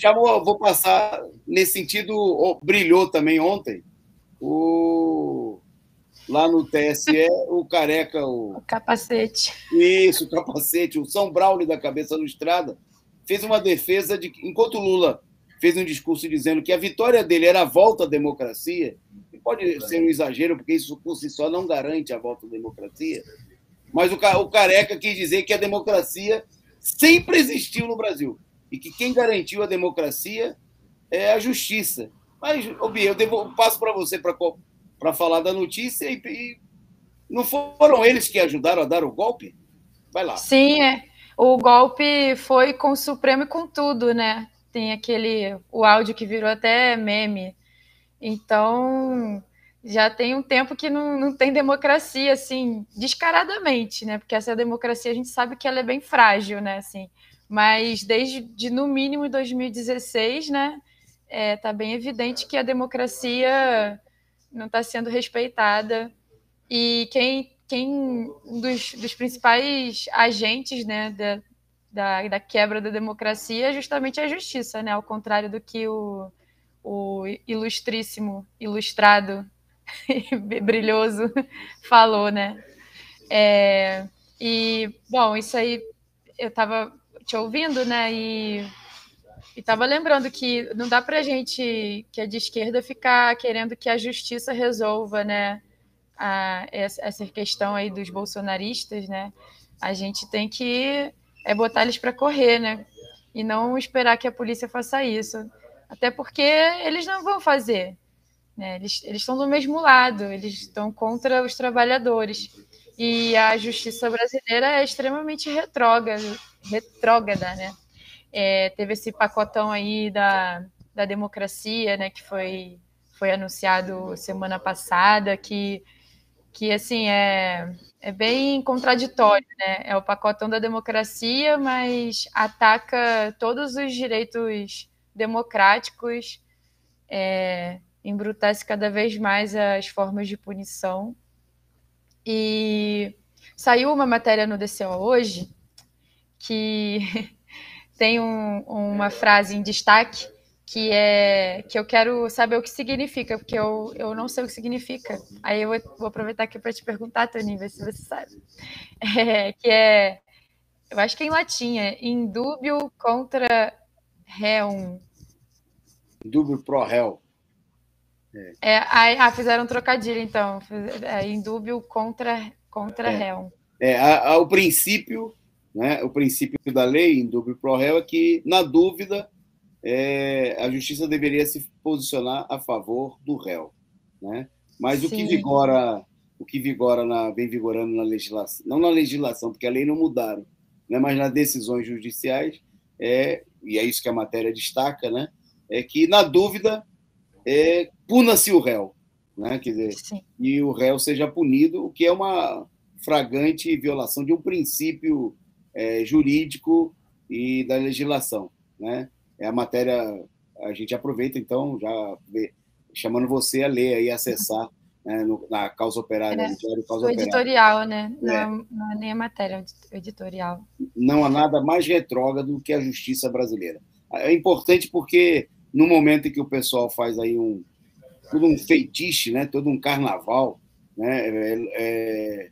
chamou, vou passar nesse sentido, brilhou também ontem o lá no TSE, o careca, o, o capacete. Isso, o capacete, o São Braulio da cabeça lustrada, fez uma defesa de enquanto Lula fez um discurso dizendo que a vitória dele era a volta à democracia, e pode ser um exagero, porque isso por si só não garante a volta à democracia, mas o, o careca quis dizer que a democracia sempre existiu no Brasil e que quem garantiu a democracia é a justiça. Mas, Obi, eu devo, passo para você para falar da notícia e, e, não foram eles que ajudaram a dar o golpe? Vai lá. Sim, é. o golpe foi com o Supremo e com tudo, né? Tem aquele o áudio que virou até meme. Então, já tem um tempo que não, não tem democracia, assim, descaradamente, né? Porque essa democracia a gente sabe que ela é bem frágil, né? Assim, mas desde de, no mínimo 2016, né? É, tá bem evidente que a democracia não está sendo respeitada e quem, quem um dos, dos principais agentes, né, da, da, da quebra da democracia é justamente a justiça, né? Ao contrário do que o, o ilustríssimo, ilustrado brilhoso falou, né? É, e, bom, isso aí eu estava te ouvindo, né? E estava lembrando que não dá para gente que é de esquerda ficar querendo que a justiça resolva, né? A, essa questão aí dos bolsonaristas, né? A gente tem que é botar eles para correr, né? E não esperar que a polícia faça isso. Até porque eles não vão fazer. Né? Eles, eles estão do mesmo lado, eles estão contra os trabalhadores. E a justiça brasileira é extremamente retrógrada, retrógrada né? É, teve esse pacotão aí da, da democracia, né, que foi, foi anunciado semana passada, que, que assim, é, é bem contraditório, né? É o pacotão da democracia, mas ataca todos os direitos democráticos, é, embrutece cada vez mais as formas de punição. E saiu uma matéria no DCO hoje que tem um, uma frase em destaque que é que eu quero saber o que significa, porque eu, eu não sei o que significa. Aí eu vou aproveitar aqui para te perguntar, Tony, ver se você sabe. É, que é, eu acho que é em latim, é indúbio contra reum. Indúbio pro réu. É. É, aí, ah, fizeram um trocadilho, então. É, indúbio contra, contra é. réu. É, a, a, o princípio, né, o princípio da lei, indúbio pro réu, é que, na dúvida, é, a justiça deveria se posicionar a favor do réu. Né? Mas Sim. o que vigora, o que vigora na, vem vigorando na legislação, não na legislação, porque a lei não mudaram, né, mas nas decisões judiciais, é, e é isso que a matéria destaca, né, é que, na dúvida, é, puna-se o réu, né? Quer dizer, Sim. e o réu seja punido, o que é uma fragante violação de um princípio é, jurídico e da legislação, né? É a matéria, a gente aproveita então já vê, chamando você a ler e acessar né, no, na causa operária, é, no causa o editorial, né? Não é. é. não é nem a matéria, é editorial. Não há nada mais retrógrado do que a justiça brasileira. É importante porque no momento em que o pessoal faz aí um todo um feitiço, né? Todo um carnaval, né? É, é,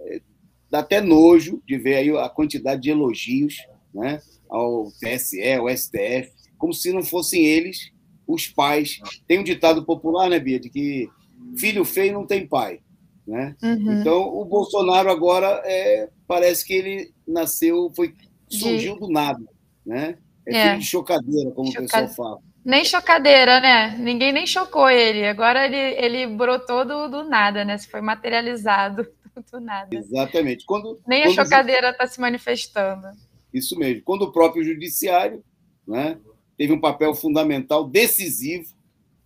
é, dá até nojo de ver aí a quantidade de elogios, né? Ao TSE, ao STF, como se não fossem eles os pais. Tem um ditado popular, né, Bia, de que filho feio não tem pai, né? Uhum. Então o Bolsonaro agora é, parece que ele nasceu, foi surgiu do nada, né? É, é. filho de chocadeira, como Choca... o pessoal fala. Nem chocadeira, né? Ninguém nem chocou ele. Agora ele, ele brotou do, do nada, né? Se foi materializado nada. Exatamente. Quando, nem quando... a chocadeira está se manifestando. Isso mesmo. Quando o próprio judiciário né, teve um papel fundamental, decisivo,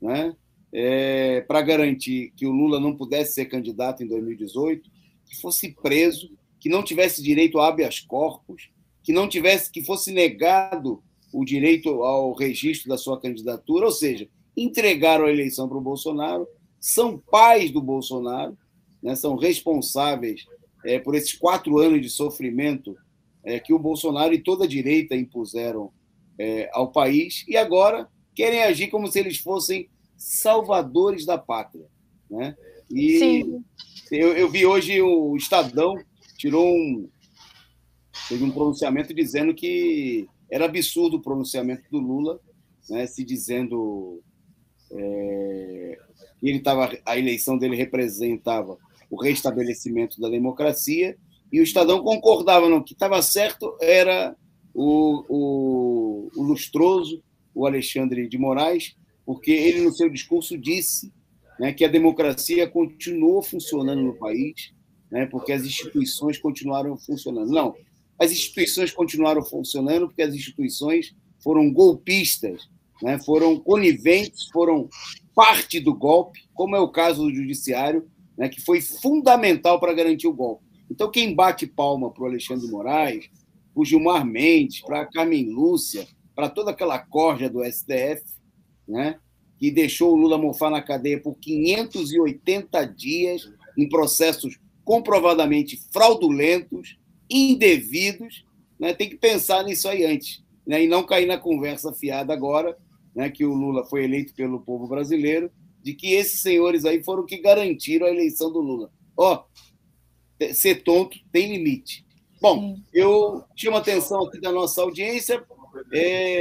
né, é, para garantir que o Lula não pudesse ser candidato em 2018, que fosse preso, que não tivesse direito a habeas corpus, que não tivesse, que fosse negado o direito ao registro da sua candidatura, ou seja, entregaram a eleição para o Bolsonaro, são pais do Bolsonaro, né, são responsáveis é, por esses quatro anos de sofrimento é, que o Bolsonaro e toda a direita impuseram é, ao país e agora querem agir como se eles fossem salvadores da pátria. Né? E Sim. Eu, eu vi hoje o Estadão tirou um, teve um pronunciamento dizendo que era absurdo o pronunciamento do Lula, né, se dizendo é, que ele tava, a eleição dele representava o restabelecimento da democracia, e o Estadão concordava, no que estava certo era o, o, o lustroso, o Alexandre de Moraes, porque ele, no seu discurso, disse né, que a democracia continuou funcionando no país, né, porque as instituições continuaram funcionando. Não, as instituições continuaram funcionando porque as instituições foram golpistas, né, foram coniventes, foram parte do golpe, como é o caso do judiciário, né, que foi fundamental para garantir o golpe. Então, quem bate palma para o Alexandre de Moraes, para o Gilmar Mendes, para a Carmen Lúcia, para toda aquela corja do STF, né, que deixou o Lula mofar na cadeia por 580 dias em processos comprovadamente fraudulentos, indevidos, né, tem que pensar nisso aí antes, né, e não cair na conversa fiada agora, né, que o Lula foi eleito pelo povo brasileiro, de que esses senhores aí foram que garantiram a eleição do Lula. Ó, oh, ser tonto tem limite. Bom, eu chamo a atenção aqui da nossa audiência. É...